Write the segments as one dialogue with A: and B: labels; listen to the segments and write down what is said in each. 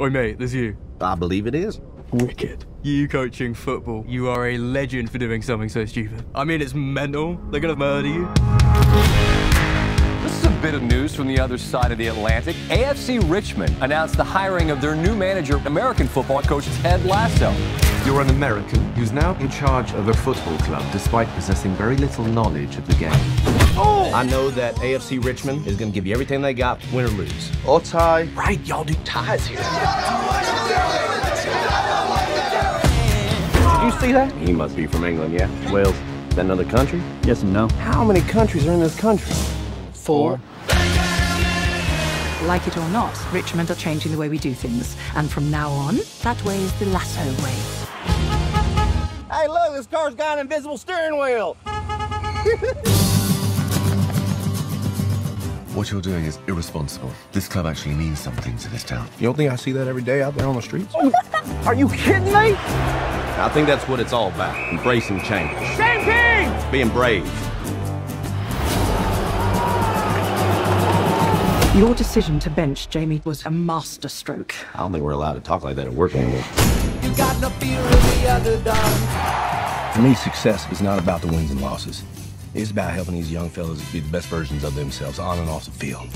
A: Oi, mate, there's you.
B: I believe it is.
A: Wicked. You coaching football. You are a legend for doing something so stupid. I mean, it's mental. They're gonna murder you.
C: This is a bit of news from the other side of the Atlantic. AFC Richmond announced the hiring of their new manager, American football coach Ted Lasso.
D: You're an American who's now in charge of a football club despite possessing very little knowledge of the game.
B: Oh! I know that AFC Richmond is going to give you everything they got, win or lose.
D: Or tie.
B: Right, y'all do ties here. Did you see that? He must be from England, yeah? Wales. Is that another country?
E: Yes and no.
B: How many countries are in this country?
E: Four.
F: Like it or not, Richmond are changing the way we do things. And from now on, that way is the Lasso way.
B: Hey, look, this car's got an invisible steering wheel.
D: What you're doing is irresponsible. This club actually means something to this town.
B: You don't think I see that every day out there on the streets?
E: Oh, are you kidding me?
B: I think that's what it's all about. Embracing change. Same thing! Being brave.
F: Your decision to bench Jamie was a masterstroke.
B: I don't think we're allowed to talk like that at work anymore.
G: For me, success is not about the wins and losses. It's about helping these young fellas be the best versions of themselves on and off the field.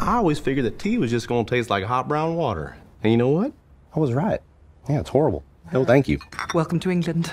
B: I always figured that tea was just going to taste like hot brown water. And you know what? I was right. Yeah, it's horrible. No, thank you.
F: Welcome to England.